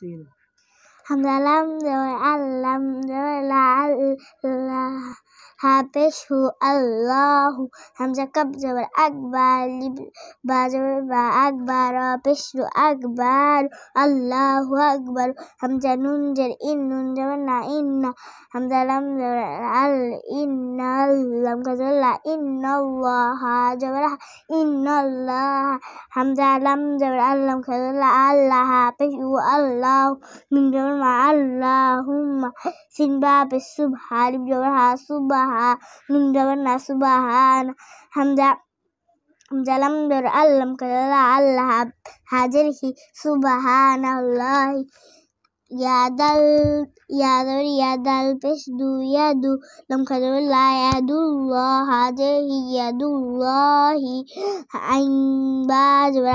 tin Hamza làm rồi ăn làm rồi là ừ, हापेश who अल्लाहु हमजा कब जबर अकबर बा जबर बा अकबर पेश अकबर अल्लाहु अकबर हमजा नून जबर इन नून जबर ना इन्ना हमजा लम जबर अल इन्ना लम का जबर ला इन्नल्लाह जबर इन्नल्लाह हमजा लम जबर अल्लम का जबर ला अल्लाह अल्लाहु नून पे सुबह जबर हा सुबह नून जबर ना सुबहान हमजा हमजा लम जबर अल्लम का जबर ला अल्लाह हाजिर ही अल्लाह यादल यादर यादल पेश दू यादू लम का जबर ला यादुल्लाह हाजिर ही यादुल्लाह आइन बा जबर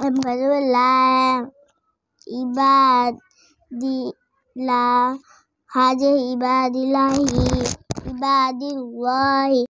là ibadillah haja ibadillahi ibadillahi